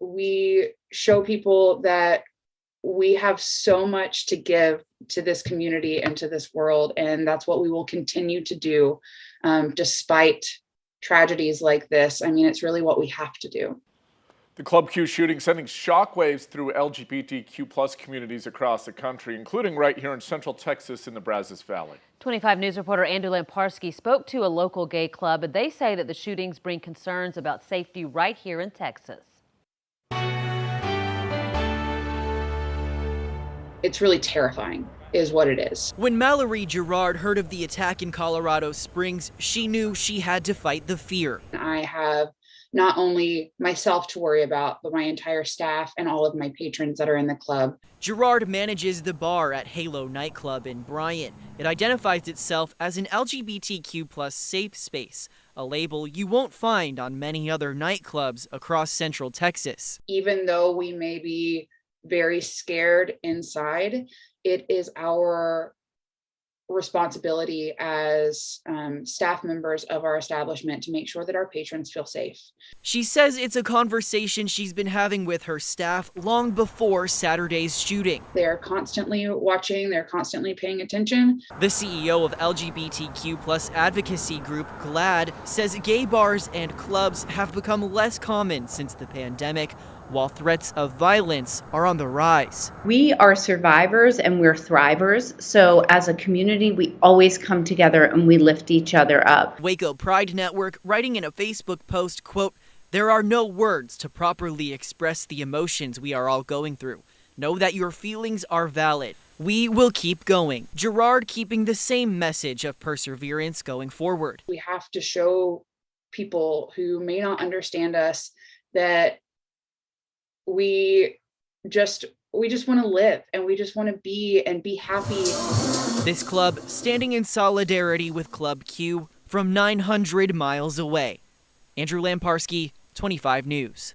we show people that we have so much to give to this community and to this world. And that's what we will continue to do um, despite tragedies like this. I mean, it's really what we have to do. The Club Q shooting sending shockwaves through LGBTQ plus communities across the country, including right here in Central Texas in the Brazos Valley. 25 News reporter Andrew Lamparski spoke to a local gay club, and they say that the shootings bring concerns about safety right here in Texas. It's really terrifying is what it is. When Mallory Gerard heard of the attack in Colorado Springs, she knew she had to fight the fear. I have not only myself to worry about, but my entire staff and all of my patrons that are in the club. Gerard manages the bar at Halo nightclub in Bryan. It identifies itself as an LGBTQ plus safe space, a label you won't find on many other nightclubs across central Texas. Even though we may be very scared inside, it is our responsibility as um, staff members of our establishment to make sure that our patrons feel safe. She says it's a conversation she's been having with her staff long before Saturday's shooting. They're constantly watching, they're constantly paying attention. The CEO of LGBTQ plus advocacy group GLAAD says gay bars and clubs have become less common since the pandemic, while threats of violence are on the rise. We are survivors and we're thrivers. So, as a community, we always come together and we lift each other up. Waco Pride Network writing in a Facebook post, quote, there are no words to properly express the emotions we are all going through. Know that your feelings are valid. We will keep going. Gerard keeping the same message of perseverance going forward. We have to show people who may not understand us that we just we just want to live and we just want to be and be happy. This club standing in solidarity with Club Q from 900 miles away. Andrew Lamparski, 25 News.